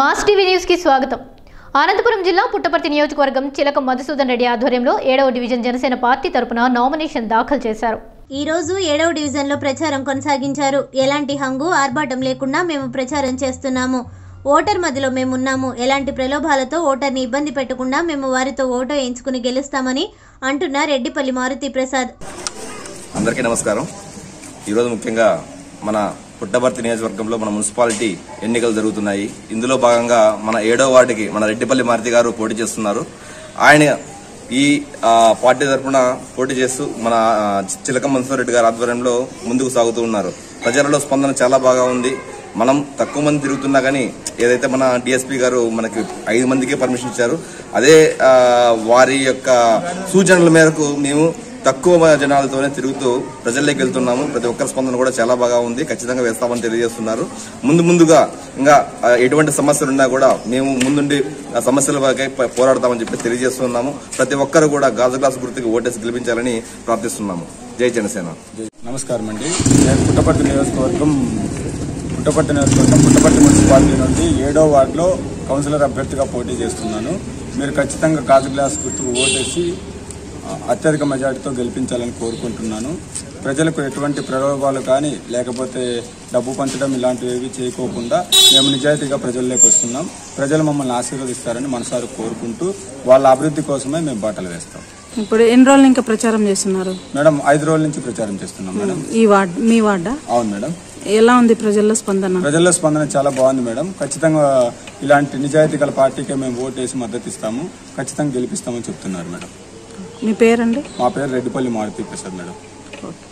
Mass TV న్యూస్కి స్వాగతం. అనంతపురం జిల్లా పుట్టపర్తి నియోజకవర్గం చిలక మధుసూదన్ రెడ్డి ఆధ్వర్యంలో ఏడవ డివిజన్ జనసేన పార్టీ తరపున నామినేషన్ దాఖలు చేశారు. ఈ రోజు ఏడవ డివిజన్లో ప్రచారం కొనసాగించారు. ఎలాంటి హంగు ఆర్భాటం లేకుండా మేము ప్రచారం చేస్తున్నాము. ఓటర్ మధ్యలో మేమున్నాము. ఎలాంటి ప్రలోభాలతో ఓటర్ని ఇబ్బంది పెట్టకుండా మేము వారితో ఓటు వేయించుకుని గెలుస్తామని అంటున్న రెడ్డిపల్లి మారుతి ప్రసాద్. అందరికీ నమస్కారం. ఈరోజు ముఖ్యంగా మన పుట్టభర్తి నియోజకవర్గంలో మన మున్సిపాలిటీ ఎన్నికలు జరుగుతున్నాయి. ఇందులో భాగంగా మన ఏడో వార్డుకి మన రెడ్డిపల్లి మారుతి గారు పోటీ చేస్తున్నారు. ఆయన ఈ పార్టీ తరఫున పోటీ చేస్తూ మన చిలక మన్సూర్ రెడ్డి గారి ఆధ్వర్యంలో ముందుకు సాగుతూ ఉన్నారు. ప్రజలలో స్పందన చాలా బాగా ఉంది. మనం తక్కువ మంది తిరుగుతున్నా కానీ ఏదైతే మన డిఎస్పీ గారు మనకి ఐదు మందికే పర్మిషన్ ఇచ్చారు అదే వారి యొక్క సూచనల మేరకు మేము తక్కువ జనాలతోనే తిరుగుతూ ప్రజల్లోకి వెళ్తున్నాము. ప్రతి ఒక్కరి స్పందన కూడా చాలా బాగా ఉంది. ఖచ్చితంగా వేస్తామని తెలియజేస్తున్నారు. ముందు ముందుగా ఇంకా ఎటువంటి సమస్యలు ఉన్నా కూడా మేము ముందుండి ఆ సమస్యల వరకై పోరాడతామని చెప్పి తెలియజేస్తున్నాము. ప్రతి ఒక్కరు కూడా గాజు గ్లాస్ గుర్తుకి ఓటేసి గెలిపించాలని ప్రార్థిస్తున్నాము. జై జనసేన. నమస్కారం అండి. నేను పుట్టపర్తి నియోజకవర్గం పుట్టపర్తి నియోజకవర్గం పుట్టపర్తి మున్సిపాలిటీ నుండి ఏడో వార్డులో కౌన్సిలర్ అభ్యర్థిగా పోటీ చేస్తున్నాను. మీరు ఖచ్చితంగా గాజు గ్లాస్ గుర్తుకు ఓటేసి అత్యధిక మెజార్టీతో గెలిపించాలని కోరుకుంటున్నాను. ప్రజలకు ఎటువంటి ప్రలోభాలు కానీ లేకపోతే డబ్బు పంచడం ఇలాంటివి ఏవి చేయకోకుండా మేము నిజాయితీగా ప్రజల్లోకి వస్తున్నాం. ప్రజలు మమ్మల్ని ఆశీర్వదిస్తారని మనసారి కోరుకుంటూ వాళ్ళ అభివృద్ధి కోసమే మేము బాటలు వేస్తాం. ఇప్పుడు ఎన్ని రోజులు ఇంకా ప్రచారం చేస్తున్నారు? మేడం ఐదు రోజుల నుంచి ప్రచారం చేస్తున్నాం మేడం. ఈ వార్డ్ మీ వార్డా? అవును మేడం. ఎలా ఉంది ప్రజల్లో స్పందన? ప్రజల స్పందన చాలా బాగుంది మేడం. ఖచ్చితంగా ఇలాంటి నిజాయితీ గల పార్టీకే మేము ఓటేసి మద్దతు ఇస్తాము ఖచ్చితంగా గెలిపిస్తామని చెప్తున్నారు మేడం. మీ పేరండి? మా పేరు రెడ్డిపల్లి మారుతి ప్రసాద్ మేడం. ఓకే.